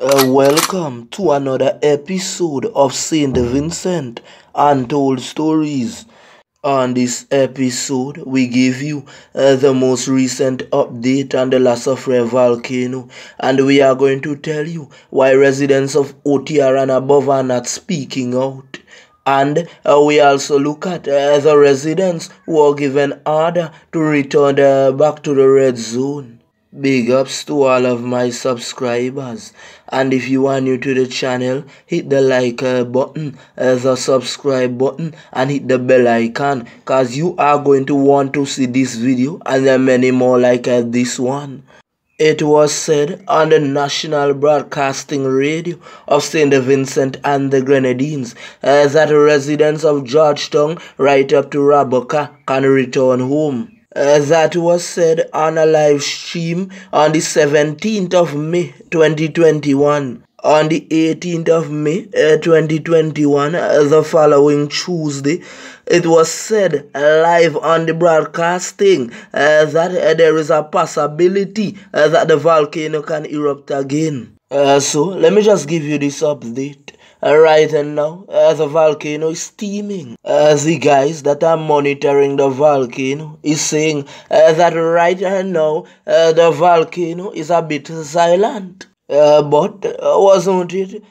Uh, welcome to another episode of Saint Vincent Untold Stories. On this episode, we give you uh, the most recent update on the La Soufrière volcano, and we are going to tell you why residents of OTR and above are not speaking out. And uh, we also look at uh, the residents who are given order to return uh, back to the red zone. Big ups to all of my subscribers. And if you are new to the channel, hit the like uh, button, uh, the subscribe button, and hit the bell icon. Cause you are going to want to see this video and then many more like uh, this one. It was said on the National Broadcasting Radio of St. Vincent and the Grenadines uh, that residents of Georgetown right up to Rabacca can return home. Uh, that was said on a live stream on the 17th of May 2021. On the 18th of May uh, 2021, uh, the following Tuesday, it was said live on the broadcasting uh, that uh, there is a possibility uh, that the volcano can erupt again. Uh, so, let me just give you this update. Uh, right now, uh, the volcano is steaming. Uh, the guys that are monitoring the volcano is saying that right now uh, the volcano is a bit silent. But wasn't it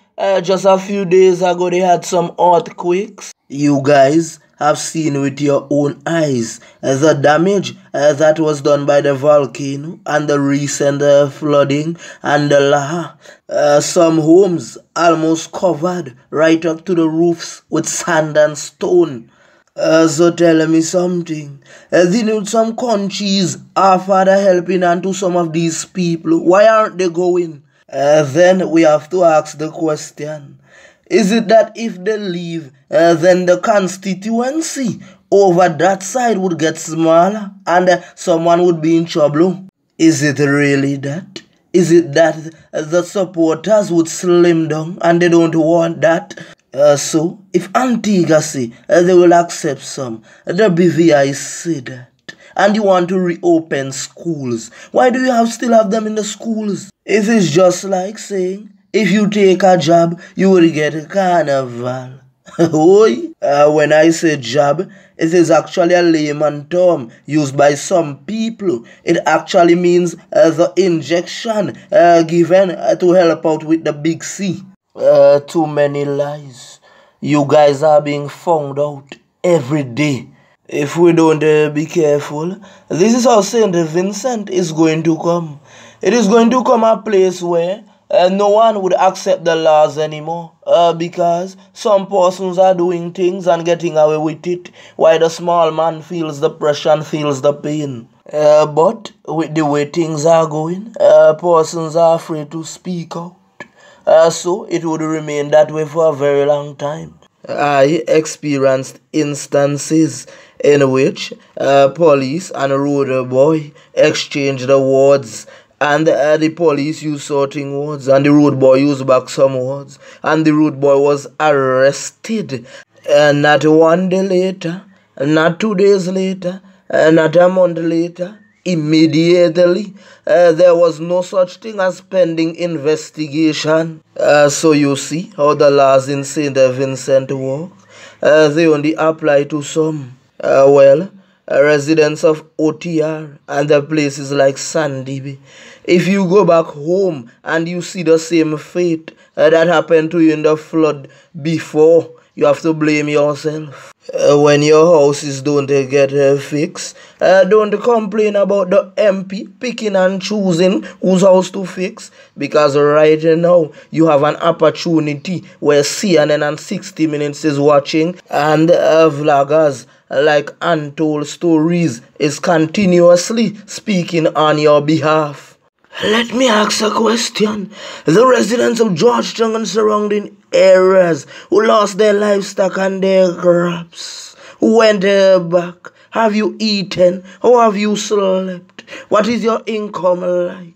just a few days ago they had some earthquakes? You guys have seen with your own eyes the damage uh, that was done by the volcano and the recent uh, flooding and the. Uh, some homes almost covered right up to the roofs with sand and stone. Uh, so tell me something. Uh, then some countries are further helping and to some of these people. Why aren't they going? Uh, then we have to ask the question Is it that if they leave, uh, then the constituency over that side would get smaller and uh, someone would be in trouble? Is it really that? Is it that the supporters would slim down and they don't want that? Uh, so, if Antigua say uh, they will accept some, the BVI say that and you want to reopen schools. Why do you have still have them in the schools? It is just like saying, if you take a job, you will get a carnival. Oi, uh, when I say job, it is actually a layman term used by some people. It actually means uh, the injection uh, given uh, to help out with the big C. Uh, too many lies. You guys are being found out every day if we don't uh, be careful, this is how St. Vincent is going to come. It is going to come a place where uh, no one would accept the laws anymore uh, because some persons are doing things and getting away with it while the small man feels the pressure and feels the pain. Uh, but with the way things are going, uh, persons are afraid to speak out. Uh, so it would remain that way for a very long time. I experienced instances in which uh, police and road boy exchanged words and uh, the police used sorting words and the road boy used back some words and the road boy was arrested. And not one day later not two days later uh, not a month later immediately uh, there was no such thing as pending investigation. Uh, so you see how the laws in st vincent work. Uh, they only apply to some. Uh, well, uh, residents of OTR and the places like Sandy Bay. If you go back home and you see the same fate uh, that happened to you in the flood before, you have to blame yourself. Uh, when your houses don't uh, get uh, fixed, uh, don't complain about the MP picking and choosing whose house to fix because right now you have an opportunity where CNN and 60 Minutes is watching and uh, vloggers like Untold Stories is continuously speaking on your behalf. Let me ask a question. The residents of Georgetown and surrounding areas who lost their livestock and their crops, who went back, have you eaten or have you slept? What is your income like?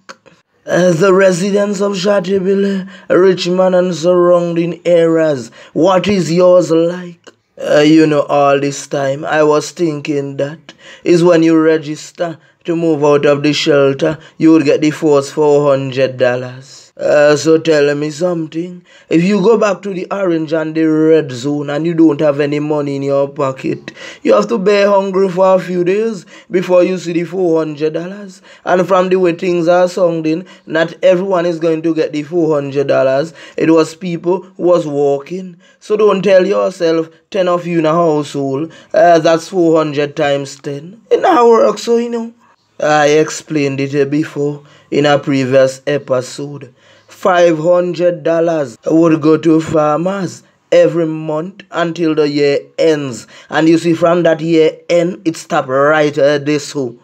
Uh, the residents of Chateaubelair, Richmond and surrounding areas, what is yours like? Uh, you know, all this time I was thinking that is when you register to move out of the shelter, you would get the first $400. Uh, so tell me something. If you go back to the orange and the red zone and you don't have any money in your pocket, you have to be hungry for a few days before you see the $400. And from the way things are sounding, not everyone is going to get the $400. It was people who was walking. So don't tell yourself 10 of you in a household, uh, that's 400 times 10. It not work so, you know. I explained it before in a previous episode. $500 would go to farmers every month until the year ends. And you see, from that year end, it stopped right at this so.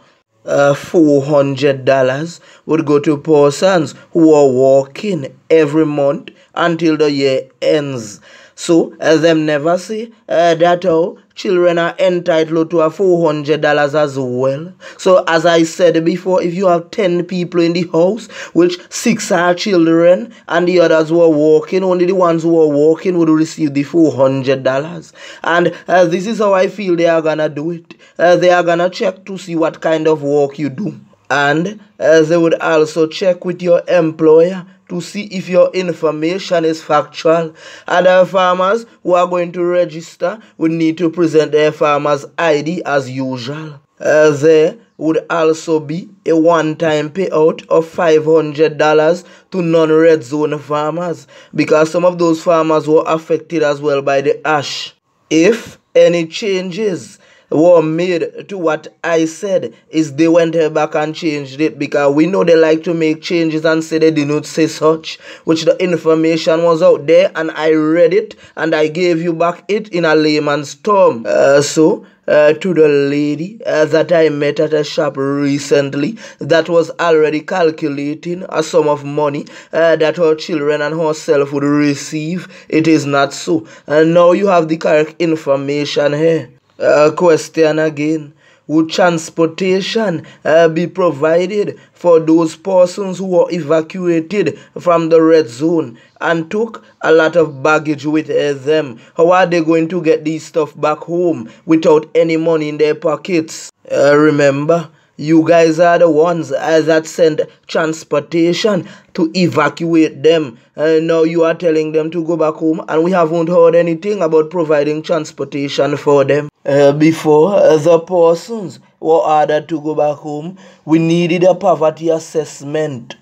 Uh, $400 would go to persons who are working every month until the year ends. So, as them never say uh, that how children are entitled to a $400 as well. So, as I said before, if you have 10 people in the house, which six are children and the others who are working, only the ones who are working would receive the $400. And uh, this is how I feel they are gonna do it. Uh, they are gonna check to see what kind of work you do. And uh, they would also check with your employer to see if your information is factual. Other farmers who are going to register would need to present their farmer's ID as usual. Uh, there would also be a one-time payout of $500 to non-red zone farmers because some of those farmers were affected as well by the ash. If any changes were made to what I said is they went back and changed it because we know they like to make changes and say they did not say such, which the information was out there and I read it and I gave you back it in a layman's term. Uh, so, uh, to the lady uh, that I met at a shop recently that was already calculating a sum of money uh, that her children and herself would receive. It is not so. And now you have the correct information here. Uh, question again. Would transportation uh, be provided for those persons who were evacuated from the red zone and took a lot of baggage with uh, them? How are they going to get this stuff back home without any money in their pockets? Uh, remember, you guys are the ones uh, that send transportation to evacuate them. And now you are telling them to go back home, and we haven't heard anything about providing transportation for them. Uh, before uh, the persons were ordered to go back home, we needed a poverty assessment.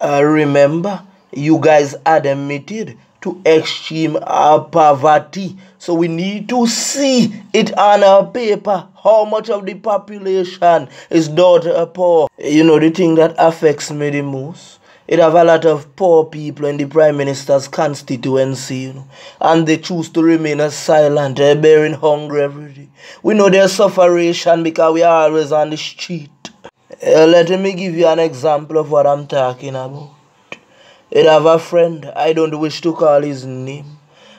Uh, remember, you guys admitted to extreme uh, poverty. So we need to see it on a paper how much of the population is daughter poor. You know the thing that affects me the most? It have a lot of poor people in the Prime Minister's constituency, you know, and they choose to remain silent, uh, bearing hunger every day. We know their sufferation because we are always on the street. Uh, let me give you an example of what I'm talking about. I have a friend, I don't wish to call his name,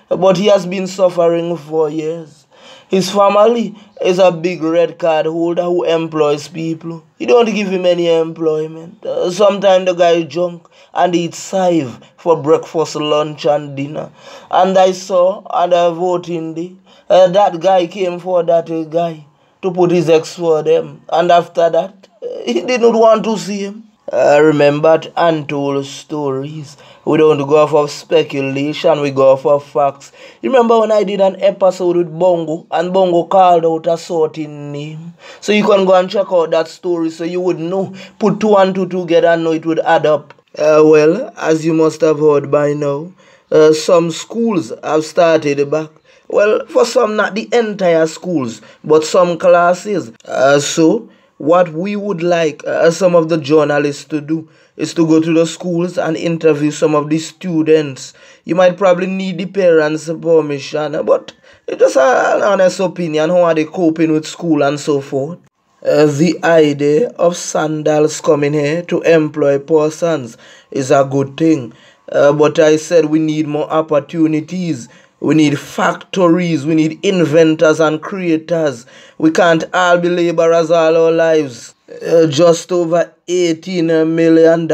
but he has been suffering for years. His family is a big red card holder who employs people. He don't give him any employment. Uh, Sometimes the guy drunk and eats save for breakfast, lunch, and dinner. And I saw at a voting day, uh, that guy came for that uh, guy to put his ex for them. And after that, uh, he didn't want to see him. I remembered untold stories. We don't go off of speculation, we go off of facts. You remember when I did an episode with Bongo and Bongo called out a certain name? So you can go and check out that story so you would know. Put two and two together and know it would add up. Uh, well, as you must have heard by now, uh, some schools have started back. Well, for some, not the entire schools, but some classes. Uh, so, what we would like uh, some of the journalists to do is to go to the schools and interview some of the students. You might probably need the parents' permission, but it's just an honest opinion. How are they coping with school and so forth? Uh, the idea of Sandals coming here to employ persons is a good thing. Uh, but I said we need more opportunities we need factories. We need inventors and creators. We can't all be laborers all our lives. Uh, just over $18 million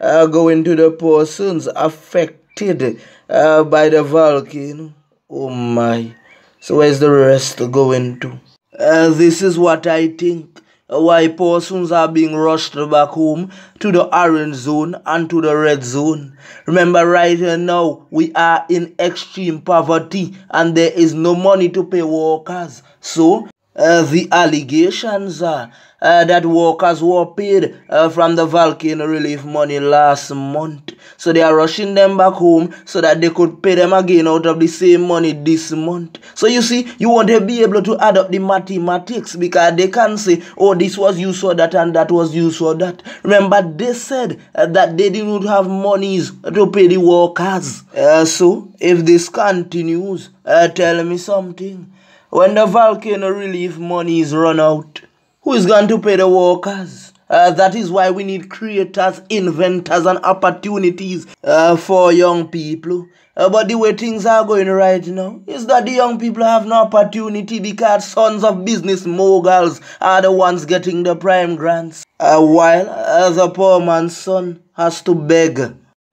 uh, going to the persons affected uh, by the volcano. Oh my. So where's the rest going to? Uh, this is what I think. Why persons are being rushed back home to the orange zone and to the red zone. Remember, right here now, we are in extreme poverty and there is no money to pay workers. So, the allegations are uh, that workers were paid uh, from the volcano relief money last month. So they are rushing them back home so that they could pay them again out of the same money this month. So you see, you won't be able to add up the mathematics because they can say, oh, this was used for that and that was used for that. Remember, they said uh, that they didn't have monies to pay the workers. Uh, so if this continues, uh, tell me something. When the volcano relief money is run out, who is going to pay the workers? Uh, that is why we need creators, inventors, and opportunities uh, for young people. Uh, but the way things are going right now is that the young people have no opportunity because sons of business moguls are the ones getting the prime grants, uh, while uh, the poor man's son has to beg.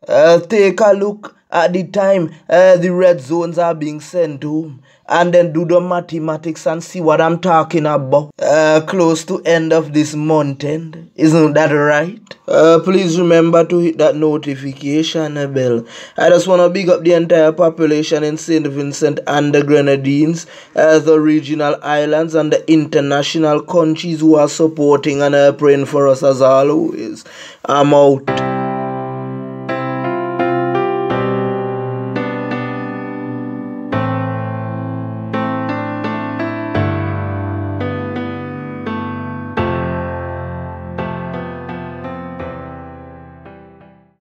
Uh, take a look at the time the red zones are being sent home and then do the mathematics and see what I'm talking about. Uh, close to end of this month end. Isn't that right? Uh, please remember to hit that notification bell. I just want to big up the entire population in St. Vincent and the Grenadines, uh, the regional islands and the international countries who are supporting and uh, praying for us as always. I'm out.